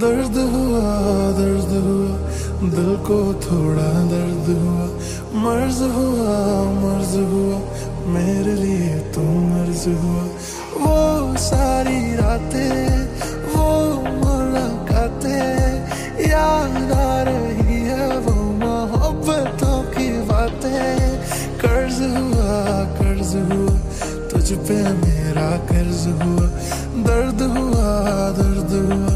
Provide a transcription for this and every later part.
दर्द हुआ दर्द हुआ, दिल को थोड़ा दर्द हुआ। मर्ज हुआ मर्ज हुआ, मेरे लिए तो मर्ज हुआ। वो सारी रातें तुझ पे मेरा कर्ज हुआ, दर्द हुआ दर्द हुआ,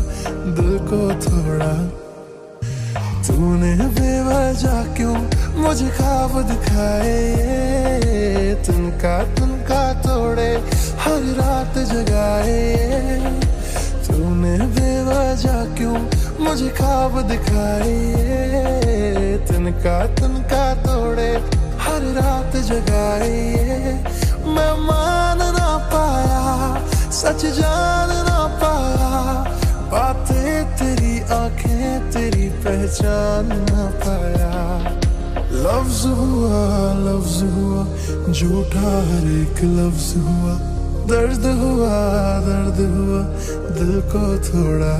दिल को थोड़ा। तूने बेवजह क्यों मुझे खाब दिखाए? तुनका तुनका तोड़े हर रात जगाए। तूने बेवजह क्यों मुझे खाब दिखाए? तुनका तुनका तोड़े हर रात जगाए। मैं सच जान ना पाया बातें तेरी आँखें तेरी पहचान ना पाया लफ्ज हुआ लफ्ज हुआ, झूठा हर एक लफ्ज हुआ। दर्द हुआ दर्द हुआ, दिल को थोड़ा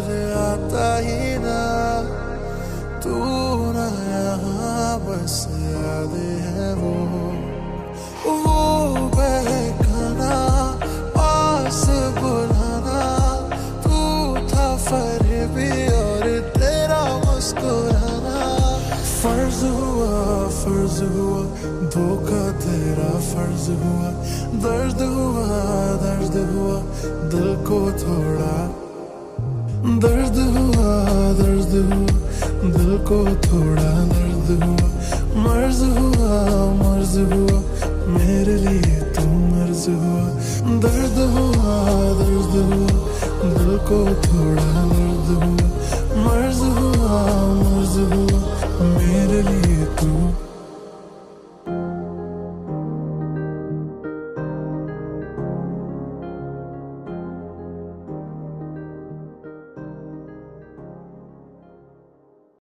फिर आता ही ना। तू ना यहाँ, बस याद है वो। वो बहकाना, पास बुलाना। तू था फरेबी और तेरा मुस्कुराना। फ़र्ज़ हुआ फ़र्ज़ हुआ, धोखा तेरा फ़र्ज़ हुआ। दर्द हुआ दर्द हुआ, दिल को थोड़ा हुआ दिल को थोड़ा दर्द हुआ मर्ज हुआ मर्ज हुआ, मेरे लिए तुम मर्ज हुआ। दर्द हुआ दर्द हुआ, दिल को थोड़ा दर्द हुआ